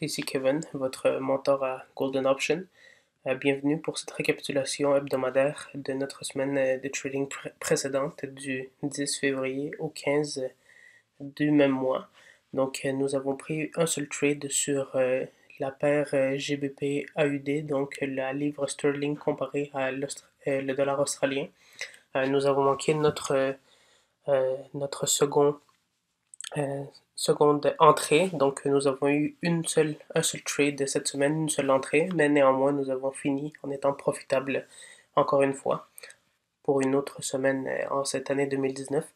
ici Kevin, votre mentor à Golden Option. Euh, bienvenue pour cette récapitulation hebdomadaire de notre semaine de trading précédente du 10 février au 15 du même mois. Donc euh, nous avons pris un seul trade sur euh, la paire GBP AUD, donc la livre sterling comparée à le dollar australien. nous avons manqué notre, notre second seconde entrée. Donc nous avons eu une seule, un seul trade de cette semaine, une seule entrée, mais néanmoins nous avons fini en étant profitable encore une fois pour une autre semaine euh, en cette année 2019.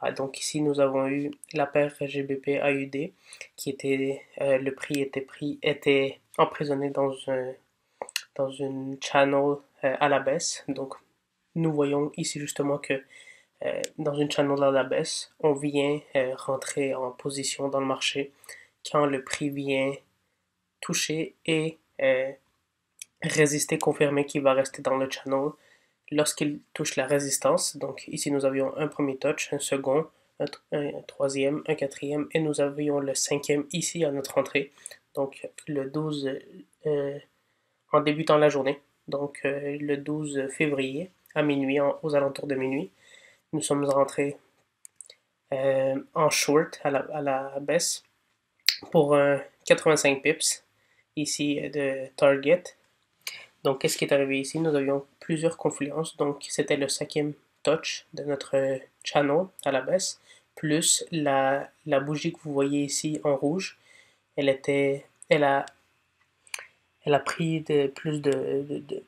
Ah, donc ici nous avons eu la paire GBP AUD qui était euh, le prix était pris était emprisonné dans un dans une channel euh, à la baisse. Donc nous voyons ici justement que euh, dans une channel à la baisse, on vient euh, rentrer en position dans le marché quand le prix vient toucher et euh, résister, confirmer qu'il va rester dans le channel lorsqu'il touche la résistance. Donc ici nous avions un premier touch, un second, un, troisième, un quatrième et nous avions le cinquième ici à notre entrée. Donc le 12 en débutant la journée, donc le 12 février à minuit, aux alentours de minuit nous sommes rentrés euh, en short à la, baisse pour 85 pips ici de target. Donc, qu'est-ce qui est arrivé ici? Nous avions plusieurs confluences. Donc, c'était le cinquième touch de notre channel à la baisse, plus la, la bougie que vous voyez ici en rouge. Elle était, elle a, elle a pris de, plus de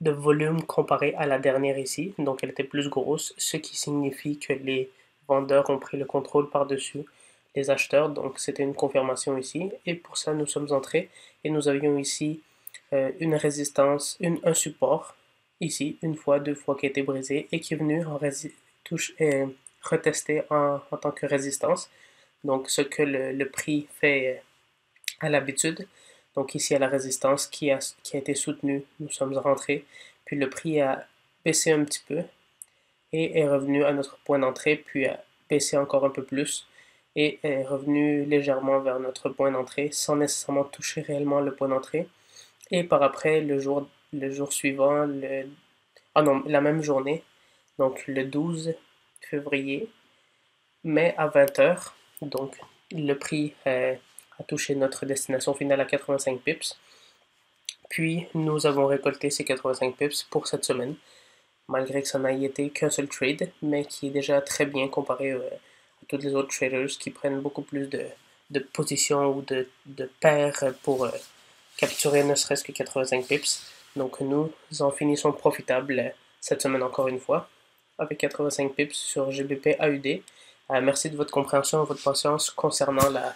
volume comparé à la dernière ici, donc elle était plus grosse, ce qui signifie que les vendeurs ont pris le contrôle par-dessus les acheteurs, donc c'était une confirmation ici, et pour ça nous sommes entrés, et nous avions ici euh, une résistance, une, un support, ici, une fois, deux fois qui a été brisé, et qui est venu en touche, euh, retester en, en, tant que résistance, donc ce que le, le prix fait euh, à l'habitude, donc ici à la résistance qui a, qui a été soutenue, nous sommes rentrés, puis le prix a baissé un petit peu et est revenu à notre point d'entrée, puis a baissé encore un peu plus et est revenu légèrement vers notre point d'entrée sans nécessairement toucher réellement le point d'entrée. Et par après, le jour, le jour suivant, le, ah non, la même journée, donc le 12 février, mais à 20h, donc le prix est a touché notre destination finale à 85 pips. Puis nous avons récolté ces 85 pips pour cette semaine, malgré que ça n'a été qu'un seul trade, mais qui est déjà très bien comparé euh, à tous les autres traders qui prennent beaucoup plus de, positions ou de, de paires pour euh, capturer ne serait-ce que 85 pips. Donc nous en finissons profitables euh, cette semaine encore une fois, avec 85 pips sur GBP AUD. merci de votre compréhension et votre patience concernant la,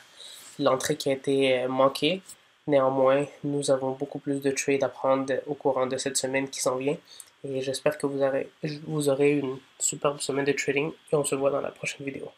l'entrée qui a été euh, manquée. Néanmoins, nous avons beaucoup plus de trades à prendre au courant de cette semaine qui s'en vient. Et j'espère que vous aurez, vous aurez une superbe semaine de trading et on se voit dans la prochaine vidéo.